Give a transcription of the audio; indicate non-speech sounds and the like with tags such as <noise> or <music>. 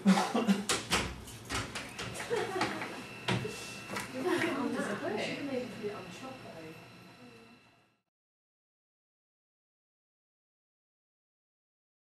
<laughs> you can make it on the